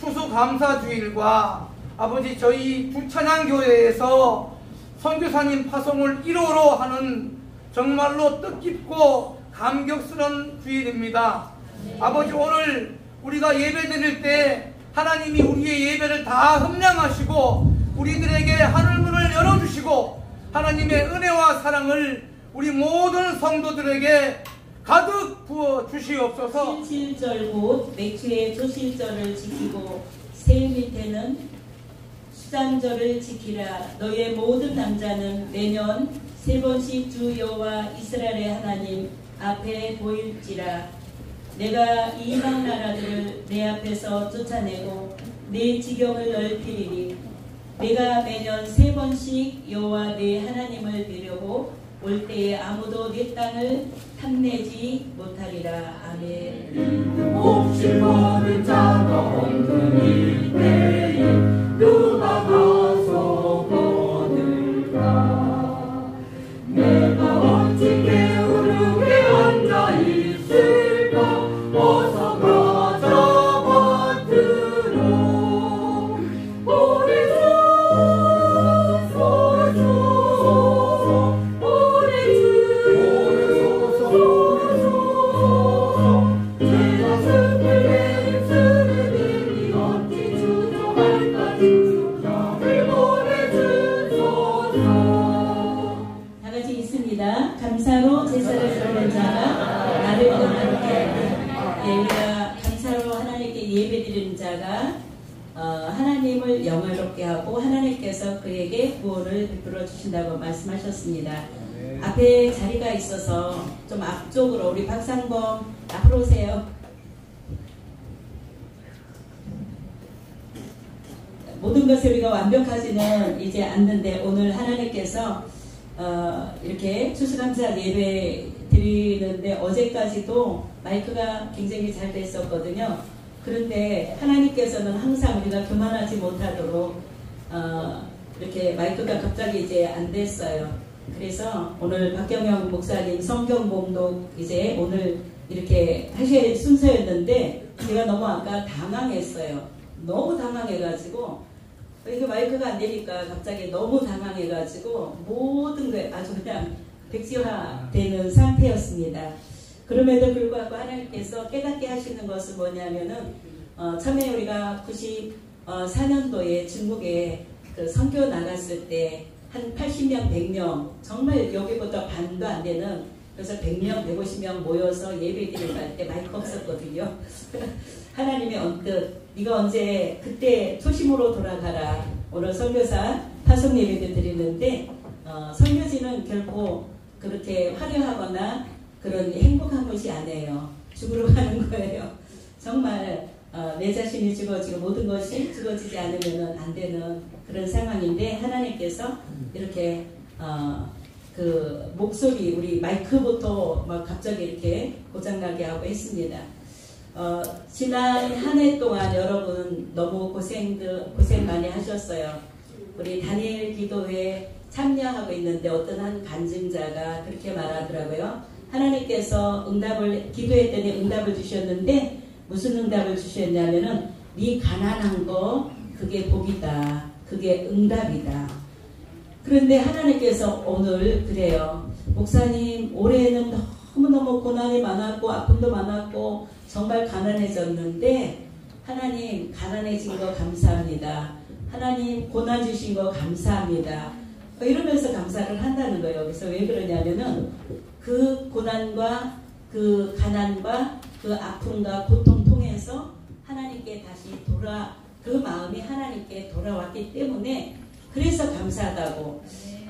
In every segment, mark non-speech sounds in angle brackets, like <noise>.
추수감사주일과 아버지 저희 주찬양교회에서 선교사님 파송을 1호로 하는 정말로 뜻깊고 감격스러운 주일입니다. 아버지 오늘 우리가 예배 드릴 때 하나님이 우리의 예배를 다 흠량하시고 우리들에게 하늘문을 열어주시고 하나님의 은혜와 사랑을 우리 모든 성도들에게 가득 부어 주시옵소서. 7절 곧 맥주의 조실절을 지키고 새 밑에는 수장절을 지키라 너의 모든 남자는 매년 세 번씩 주 여호와 이스라엘의 하나님 앞에 보일지라 내가 이방 나라들을 내 앞에서 쫓아내고 내 지경을 넓히리니 내가 매년 세 번씩 여호와 내 하나님을 뵈려고 올 때에 아무도 내 땅을 탐내지 못하리라 아멘. 모른 자가 없는 이때 앞에 자리가 있어서 좀 앞쪽으로 우리 박상범 앞으로 오세요. 모든 것을 우리가 완벽하지는 이제 않는데 오늘 하나님께서 어, 이렇게 추수감사 예배 드리는데 어제까지도 마이크가 굉장히 잘 됐었거든요. 그런데 하나님께서는 항상 우리가 교만하지 못하도록 어, 이렇게 마이크가 갑자기 이제 안 됐어요. 그래서 오늘 박경영 목사님 성경 봉독 이제 오늘 이렇게 하실 순서였는데 제가 너무 아까 당황했어요. 너무 당황해가지고 이게 마이크가 안 되니까 갑자기 너무 당황해가지고 모든 게 아주 그냥 백지화 되는 상태였습니다. 그럼에도 불구하고 하나님께서 깨닫게 하시는 것은 뭐냐면은 어, 처음에 우리가 94년도에 중국에 그 선교 나갔을 때 한 80명, 100명 정말 여기보다 반도 안 되는 그래서 100명, 150명 모여서 예배 드리고 할 때 마이크 없었거든요. <laughs> 하나님이 언뜻 네가 언제 그때 초심으로 돌아가라. 오늘 설교사 파송 예배도 드리는데 어, 설교지는 결코 그렇게 화려하거나 그런 행복한 것이 아니에요. 죽으러 가는 거예요. 정말 어, 내 자신이 죽어지고 모든 것이 죽어지지 않으면 안 되는 그런 상황인데 하나님께서 이렇게 어, 그 목소리 우리 마이크부터 막 갑자기 이렇게 고장나게 하고 했습니다. 어, 지난 한 해 동안 여러분 너무 고생들 고생 많이 하셨어요. 우리 다니엘 기도회 참여하고 있는데 어떤 한 간증자가 그렇게 말하더라고요. 하나님께서 응답을 기도했더니 응답을 주셨는데 무슨 응답을 주셨냐면은 네 가난한 거 그게 복이다. 그게 응답이다. 그런데 하나님께서 오늘 그래요. 목사님 올해는 너무너무 고난이 많았고 아픔도 많았고 정말 가난해졌는데 하나님 가난해진 거 감사합니다. 하나님 고난 주신 거 감사합니다. 이러면서 감사를 한다는 거예요. 그래서 왜 그러냐면은 그 고난과 그 가난과 그 아픔과 고통 통해서 하나님께 다시 돌아 그 마음이 하나님께 돌아왔기 때문에 그래서 감사하다고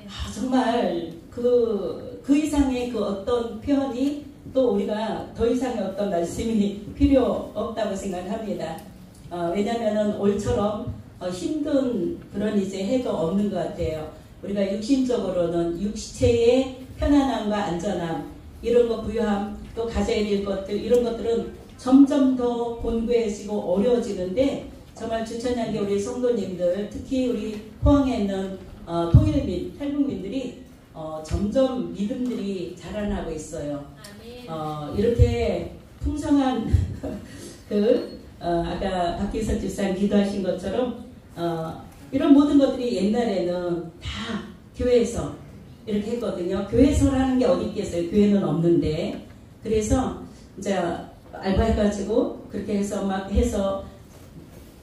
아, 정말 그, 그 이상의 그 어떤 표현이 또 우리가 더 이상의 어떤 말씀이 <laughs> 필요 없다고 생각합니다. 어, 왜냐면은 올처럼 어, 힘든 그런 이제 해가 없는 것 같아요. 우리가 육신적으로는 육체의 편안함과 안전함 이런 거 부여함 또 가져야 될 것들 이런 것들은 점점 더 곤고해지고 어려워지는데 정말 추천한 게 우리 성도님들 특히 우리 포항에 있는 어, 통일민 탈북민들이 어, 점점 믿음들이 자라나고 있어요. 어, 이렇게 풍성한 <laughs> 그 어, 아까 박기석 집사님 기도하신 것처럼 어, 이런 모든 것들이 옛날에는 다 교회에서 이렇게 했거든요. 교회에서라는 게 어디 있겠어요. 교회는 없는데. 그래서 이제 알바해가지고 그렇게 해서 막 해서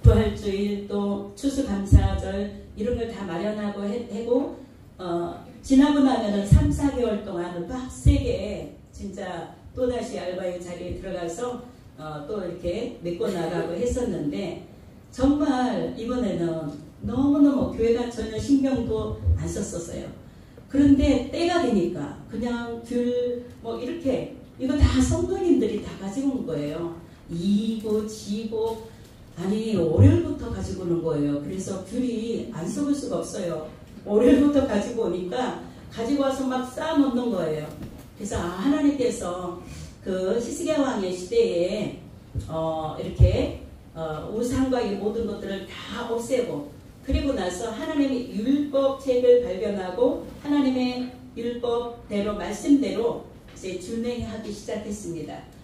부활주일 또 추수감사절 이런 걸 다 마련하고 해고 어, 지나고 나면은 3, 4개월 동안 빡세게 진짜 또다시 알바의 자리에 들어가서 어, 또 이렇게 메꿔 나가고 했었는데 정말 이번에는 너무너무 교회가 전혀 신경도 안 썼었어요. 그런데 때가 되니까 그냥 귤 뭐 이렇게 이거 다 성도님들이 다 가지고 온 거예요. 이고 지고 아니 월요일부터 가지고 오는 거예요. 그래서 귤이 안 썩을 수가 없어요. 월요일부터 가지고 오니까 가지고 와서 막 쌓아 놓는 거예요. 그래서 아, 하나님께서 그 히스기야 왕의 시대에 어, 이렇게 어, 우상과 이 모든 것들을 다 없애고 그리고 나서 하나님의 율법책을 발견하고 하나님의 율법대로 말씀대로 이제 준행하기 시작했습니다.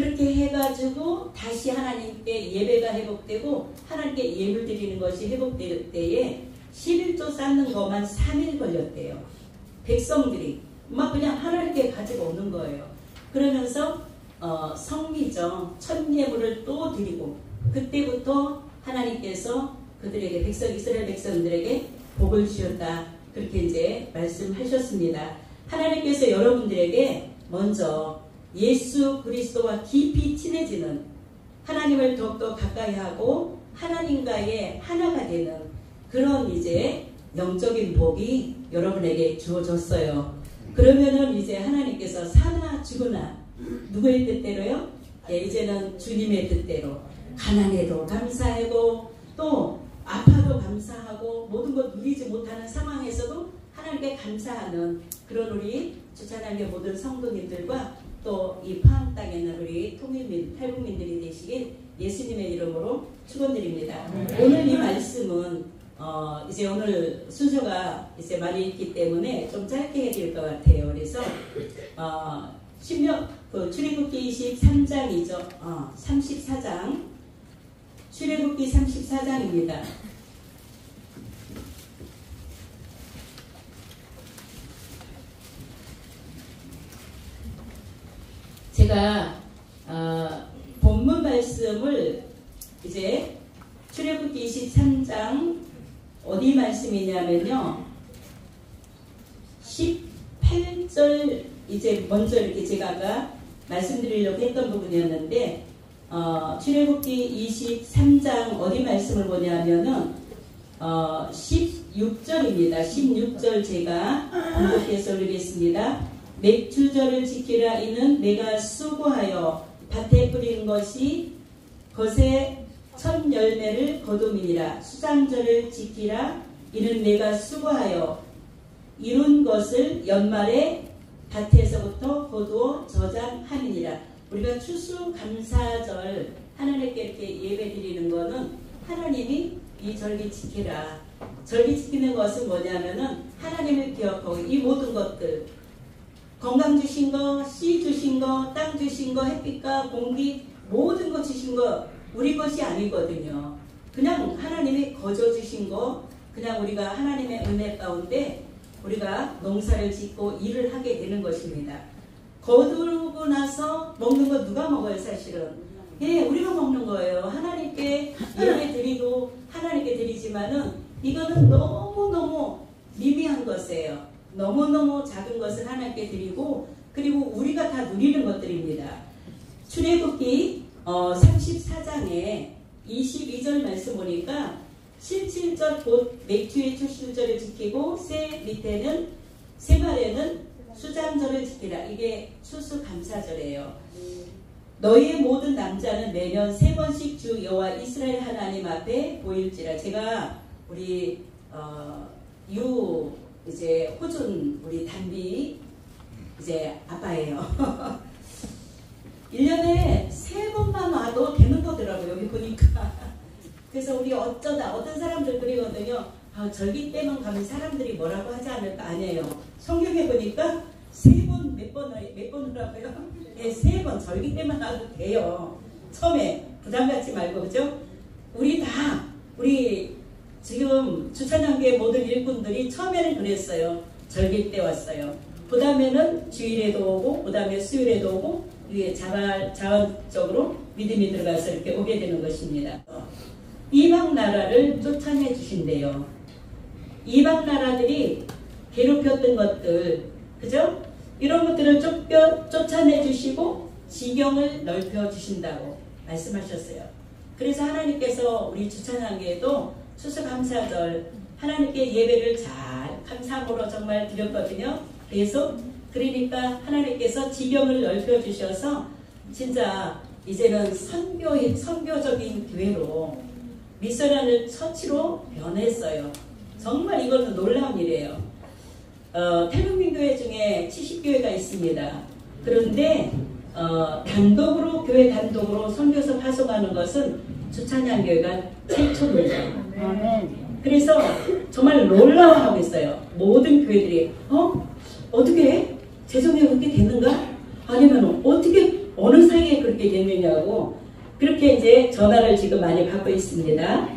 그렇게 해가지고 다시 하나님께 예배가 회복되고 하나님께 예물 드리는 것이 회복될 때에 11조 쌓는 것만 3일 걸렸대요. 백성들이 막 그냥 하나님께 가지고 오는 거예요. 그러면서 어, 성미정 첫 예물을 또 드리고 그때부터 하나님께서 그들에게 백성 이스라엘 백성들에게 복을 주었다 그렇게 이제 말씀하셨습니다. 하나님께서 여러분들에게 먼저 예수 그리스도와 깊이 친해지는 하나님을 더욱더 가까이 하고 하나님과의 하나가 되는 그런 이제 영적인 복이 여러분에게 주어졌어요. 그러면은 이제 하나님께서 사나 죽으나 누구의 뜻대로요? 예, 이제는 주님의 뜻대로 가난해도 감사하고 또 아파도 감사하고 모든 것 누리지 못하는 상황에서도 하나님께 감사하는 그런 우리 주차장의 모든 성도님들과 또 이 파항 땅에 있는 우리 통일민, 탈북민들이 되시길 예수님의 이름으로 축원드립니다. 오늘 이 말씀은 어 이제 오늘 순서가 이제 많이 있기 때문에 좀 짧게 해드릴 것 같아요. 그래서 어 신명 그 출애굽기 23장이죠. 어 34장 출애굽기 34장입니다. 제가 어, 본문 말씀을 이제 출애굽기 23장 어디 말씀이냐면요. 18절 이제 먼저 이렇게 제가 아까 말씀드리려고 했던 부분이었는데 어, 출애굽기 23장 어디 말씀을 보냐면은 어, 16절입니다. 16절 제가 반복해서 올리겠습니다. 맥주절을 지키라 이는 내가 수고하여 밭에 뿌린 것이 것에 첫 열매를 거둠이니라. 수장절을 지키라 이는 내가 수고하여 이룬 것을 연말에 밭에서부터 거두어 저장하니라. 우리가 추수 감사절 하나님께 이렇게 예배 드리는 거는 하나님이 이 절기 지키라. 절기 지키는 것은 뭐냐면은 하나님을 기억하고 이 모든 것들 건강 주신 거, 씨 주신 거, 땅 주신 거, 햇빛과 공기 모든 것 주신 거 우리 것이 아니거든요. 그냥 하나님이 거저 주신 거 그냥 우리가 하나님의 은혜 가운데 우리가 농사를 짓고 일을 하게 되는 것입니다. 거두고 나서 먹는 거 누가 먹어요, 사실은? 예, 우리가 먹는 거예요. 하나님께 예배 드리고 하나님께 드리지만은 이거는 너무너무 미미한 것이에요. 너무너무 작은 것을 하나님께 드리고 그리고 우리가 다 누리는 것들입니다. 출애굽기 어, 34장에 22절 말씀 보니까 17절 곧 맥주의 출실절을 지키고 새 밑에는 세 발에는 수장절을 지키라. 이게 추수감사절이에요. 너희의 모든 남자는 매년 세 번씩 주 여호와 이스라엘 하나님 앞에 보일지라. 제가 우리 어, 유 이제 호준 우리 단비 이제 아빠예요. <laughs> 1년에 세 번만 와도 되는 거더라고요. 여기 보니까. 그래서 우리 어쩌다 어떤 사람들 그러거든요. 아, 절기 때만 가면 사람들이 뭐라고 하지 않을까 아니에요. 성경에 보니까 세 번 몇 번을 몇 번이라고요? 네, 세 번 절기 때만 와도 돼요. 처음에 부담 갖지 말고 그죠? 우리 다 우리 지금 주차장교회 모든 일꾼들이 처음에는 그랬어요. 절기 때 왔어요. 그 다음에는 주일에도 오고, 그 다음에 수요일에도 오고, 이게 자발, 자원적으로 믿음이 들어가서 이렇게 오게 되는 것입니다. 이방 나라를 쫓아내 주신대요. 이방 나라들이 괴롭혔던 것들, 그죠? 이런 것들을 쫓겨, 쫓아내 주시고 지경을 넓혀 주신다고 말씀하셨어요. 그래서 하나님께서 우리 주차장교회도 추수감사절 하나님께 예배를 잘 감사함으로 정말 드렸거든요. 계속 그러니까 하나님께서 지경을 넓혀 주셔서 진짜 이제는 선교 선교적인 교회로 미션을 처치로 변했어요. 정말 이거는 놀라운 일이에요. 어, 태국민교회 중에 70교회가 있습니다. 그런데 어, 단독으로 교회 단독으로 선교서 파송하는 것은 주찬양 교회가 최초입니다. 그래서 정말 놀라워하고 있어요. 모든 교회들이 어? 어떻게 재정이 그렇게 되는가? 아니면 어떻게 어느 사이에 그렇게 되느냐고 그렇게 이제 전화를 지금 많이 받고 있습니다.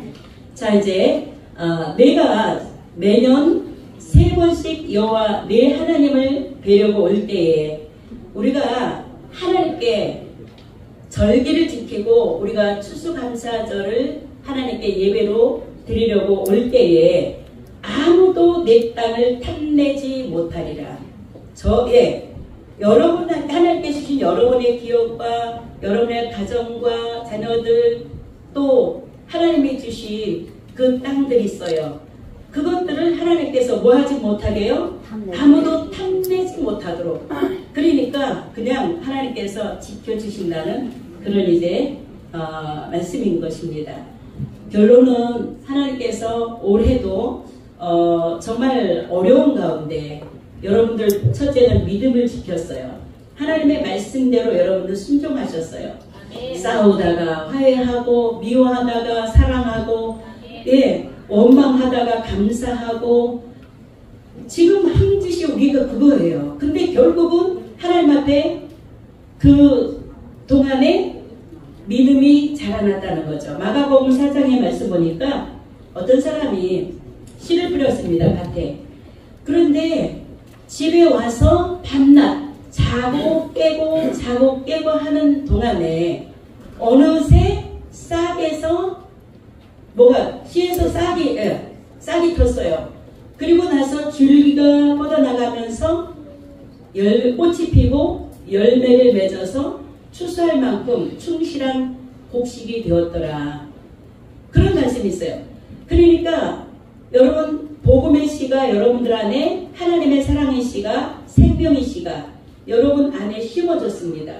자 이제 어, 내가 매년 세 번씩 여호와 내 하나님을 뵈려고 올 때에 우리가 하나님께 절기를 지 키고 우리가 추수감사절을 하나님께 예배로 드리려고 올 때에 아무도 내 땅을 탐내지 못하리라. 저, 예. 여러분한테 하나님께 주신 여러분의 기업과 여러분의 가정과 자녀들 또 하나님이 주신 그 땅들이 있어요. 그것들을 하나님께서 뭐 하지 못하게요? 아무도 탐내지 못하도록. 그러니까 그냥 하나님께서 지켜주신다는 그런 이제 어, 말씀인 것입니다. 결론은 하나님께서 올해도 어, 정말 어려운 가운데 여러분들 첫째는 믿음을 지켰어요. 하나님의 말씀대로 여러분들 순종하셨어요. 싸우다가 화해하고 미워하다가 사랑하고 예 원망하다가 감사하고 지금 한 짓이 우리가 그거예요. 근데 결국은 하나님 앞에 그 동안에 믿음이 자라났다는 거죠. 마가복음 4장의 말씀 보니까 어떤 사람이 씨를 뿌렸습니다. 밭에. 그런데 집에 와서 밤낮 자고 깨고 자고 깨고 하는 동안에 어느새 싹에서 뭐가 씨에서 싹이 예, 싹이 텄어요. 그리고 나서 줄기가 뻗어나가면서 열 꽃이 피고 열매를 맺어서 추수할 만큼 충실한 곡식이 되었더라. 그런 말씀이 있어요. 그러니까 여러분 복음의 씨가 여러분들 안에 하나님의 사랑의 씨가 생명의 씨가 여러분 안에 심어졌습니다.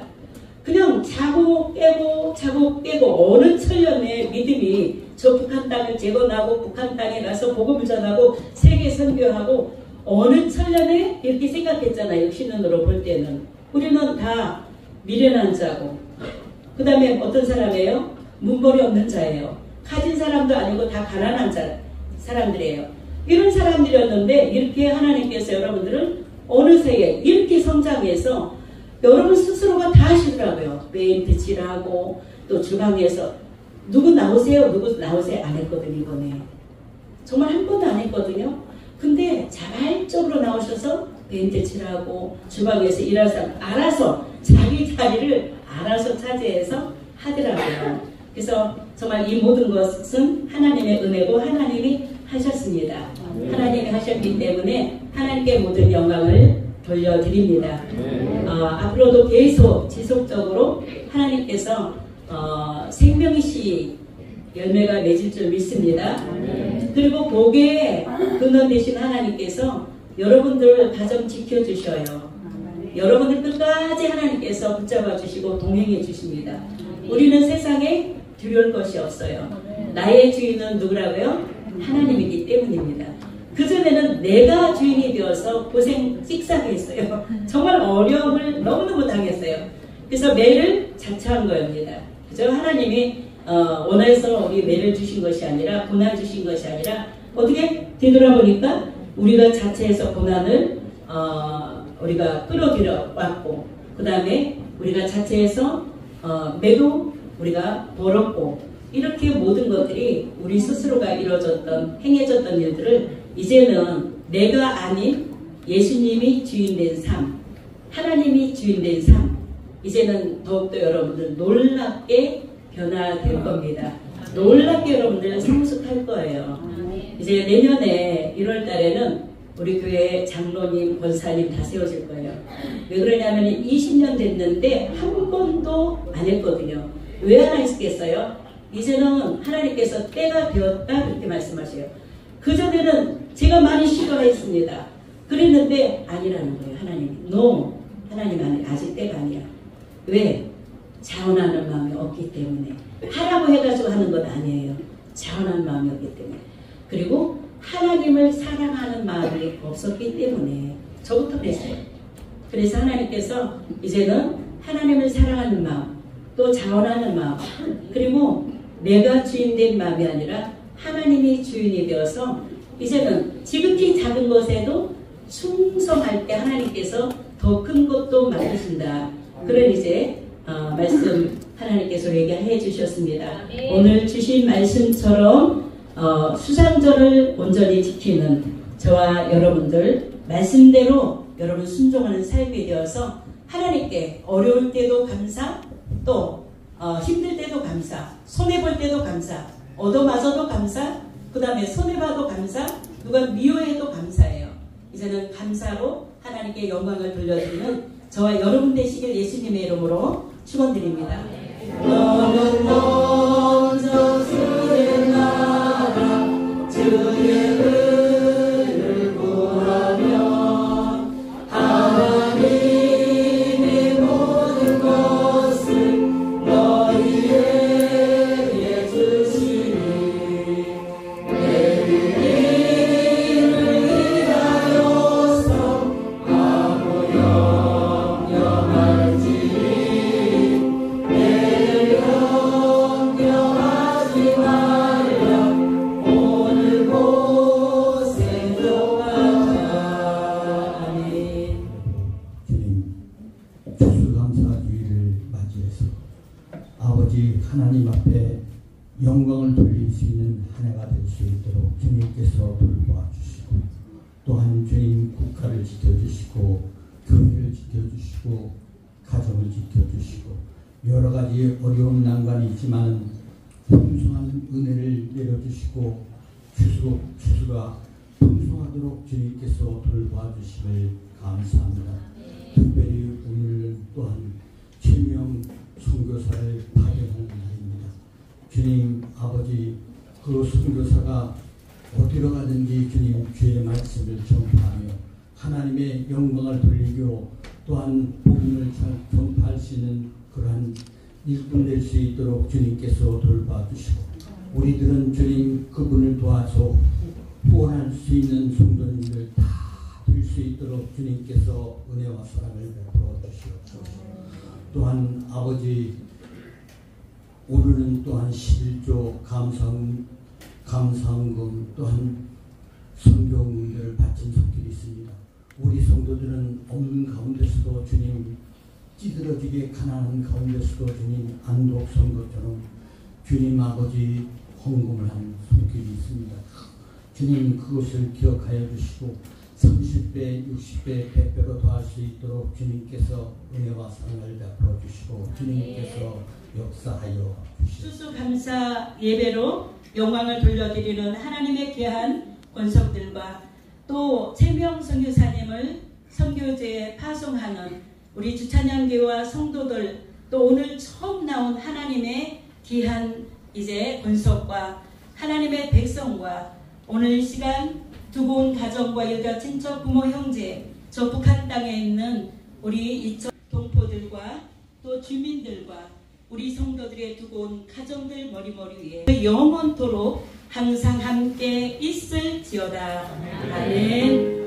그냥 자고 깨고 자고 깨고 어느 천년의 믿음이 저 북한 땅을 재건하고 북한 땅에 가서 복음을 전하고 세계 선교하고 어느 천년에 이렇게 생각했잖아요. 신년으로 볼 때는 우리는 다 미련한 자고 그 다음에 어떤 사람이에요? 문벌이 없는 자예요. 가진 사람도 아니고 다 가난한 자, 사람들이에요. 이런 사람들이었는데 이렇게 하나님께서 여러분들을 어느새에 이렇게 성장해서 여러분 스스로가 다 하시더라고요. 페인트 칠하고 또 주방에서 누구 나오세요? 누구 나오세요? 안 했거든요 이번에. 정말 한 번도 안 했거든요. 근데 자발적으로 나오셔서 페인트 칠하고 주방에서 일해서 알아서 자기 자리를 알아서 차지해서 하더라고요. 그래서 정말 이 모든 것은 하나님의 은혜고 하나님이 하셨습니다. 하나님이 하셨기 때문에 하나님께 모든 영광을 돌려드립니다. 어, 앞으로도 계속 지속적으로 하나님께서 어, 생명이시 열매가 맺을 줄 믿습니다. 그리고 복의 근원 되신 하나님께서 여러분들 가정 지켜주셔요. 여러분들 끝까지 하나님께서 붙잡아 주시고 동행해 주십니다. 우리는 세상에 두려울 것이 없어요. 나의 주인은 누구라고요? 하나님이기 때문입니다. 그전에는 내가 주인이 되어서 고생 씩싸게 했어요. <laughs> 정말 어려움을 너무너무 당했어요. 그래서 매를 자처한 겁니다. 그죠? 하나님이 어, 원해서 우리 매를 주신 것이 아니라 고난 주신 것이 아니라 어떻게 뒤돌아보니까 우리가 자체에서 고난을 어, 우리가 끌어들여 왔고 그 다음에 우리가 자체에서 어, 매도 우리가 벌었고 이렇게 모든 것들이 우리 스스로가 이루어졌던 행해졌던 일들을 이제는 내가 아닌 예수님이 주인된 삶 하나님이 주인된 삶 이제는 더욱더 여러분들 놀랍게 변화될 겁니다. 놀랍게 여러분들 성숙할 거예요. 이제 내년에 1월 달에는 우리 교회 장로님, 권사님 다 세워질 거예요. 왜 그러냐면 20년 됐는데 한 번도 안 했거든요. 왜 안 했겠어요? 이제는 하나님께서 때가 되었다 그렇게 말씀하세요. 그전에는 제가 많이 시도했습니다. 그랬는데 아니라는 거예요. 하나님. No. 하나님 아니, 아직 때가 아니야. 왜? 자원하는 마음이 없기 때문에. 하라고 해가지고 하는 것 아니에요. 자원하는 마음이 없기 때문에. 그리고 하나님을 사랑하는 마음이 없었기 때문에 저부터 그랬어요. 그래서 하나님께서 이제는 하나님을 사랑하는 마음, 또 자원하는 마음, 그리고 내가 주인된 마음이 아니라 하나님이 주인이 되어서 이제는 지극히 작은 것에도 충성할 때 하나님께서 더 큰 것도 맡으신다. 그런 이제 어, 말씀 하나님께서 얘기해 주셨습니다. 오늘 주신 말씀처럼 어, 수상절을 온전히 지키는 저와 여러분들 말씀대로 여러분 순종하는 삶이 되어서 하나님께 어려울 때도 감사 또 어, 힘들 때도 감사 손해볼 때도 감사 얻어맞아도 감사 그 다음에 손해봐도 감사 누가 미워해도 감사해요 이제는 감사로 하나님께 영광을 돌려드리는 저와 여러분 되시길 예수님의 이름으로 축원드립니다. 나라 그 선교사가 어디로 가든지 주님 주의 말씀을 전파하며 하나님의 영광을 돌리고 또한 복음을 전- 전파할 수 있는 그러한 일꾼 될 수 있도록 주님께서 돌봐주시고 우리들은 주님 그분을 도와서 후원할 수 있는 성도님들 다 될 수 있도록 주님께서 은혜와 사랑을 베풀어 주시옵소서. 또한 아버지 오늘은 또한 11조 감상 감상금 또한 성경을 바친 성길이 있습니다. 우리 성도들은 없는 가운데서도 주님 찌들어지게 가난한 가운데서도 주님 안독 선거처럼 주님 아버지 헌금을 한 손길이 있습니다. 주님 그것을 기억하여 주시고 30배, 60배, 100배로 더할 수 있도록 주님께서 은혜와 사랑을 베풀어 주시고 주님께서 역사하여 주시옵소서. 추수감사 예배로 영광을 돌려드리는 하나님의 귀한 권속들과 또 채명 선교사님을 선교제에 파송하는 우리 주찬양교와 성도들 또 오늘 처음 나온 하나님의 귀한 이제 권속과 하나님의 백성과 오늘 이 시간 두고 온 가정과 일가 친척 부모 형제 저 북한 땅에 있는 우리 이쪽 동포들과 또 주민들과 우리 성도들의 두고 온 가정들 머리머리 위에 영원토록 항상 함께 있을지어다. 아멘.